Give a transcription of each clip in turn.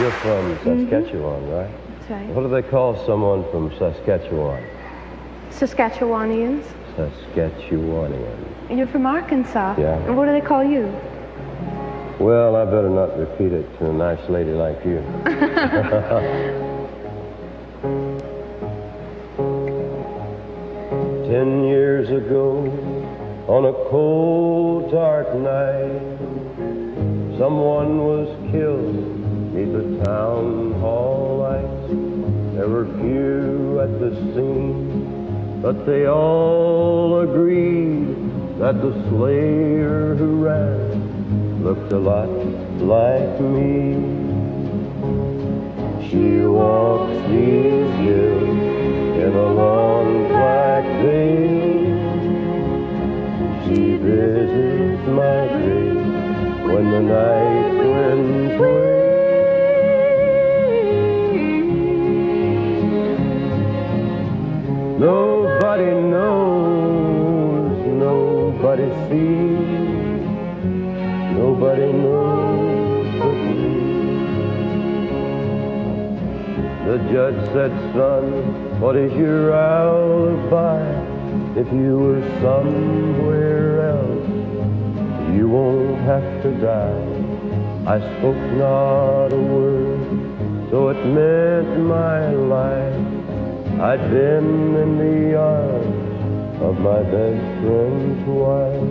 You're from mm-hmm. Saskatchewan, right? That's right. What do they call someone from Saskatchewan? Saskatchewanians. Saskatchewanian. You're from Arkansas. Yeah. And what do they call you? Well, I better not repeat it to a nice lady like you. Ten years ago, on a cold, dark night, someone was killed the town hall lights. There were few at the scene, but they all agreed that the slayer who ran looked a lot like me. She walks these hills in a long black veil. She visits my grave when the night Nobody knows, nobody sees, nobody knows but me. The judge said, son, what is your alibi? If you were somewhere else, you won't have to die. I spoke not a word, so it meant my life. I'd been in the arms of my best friend's wife.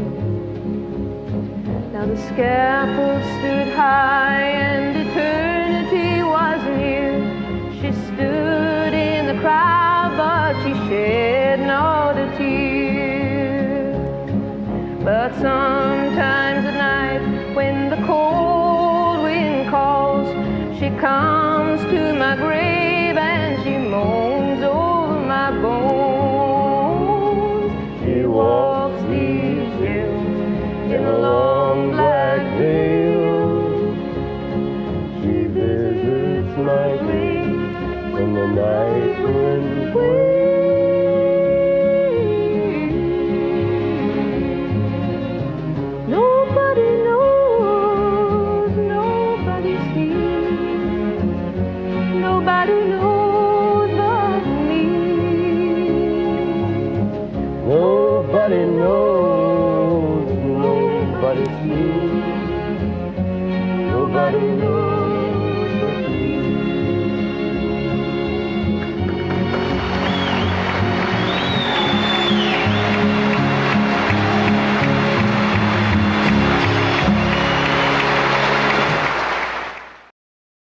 Now the scaffold stood high and eternity was near. She stood in the crowd, but she shed not a tear. But sometimes at night, when the cold wind calls, she comes to my grave my grave when the night winds Nobody knows, nobody sees, nobody knows but me. Nobody knows, nobody sees, nobody knows.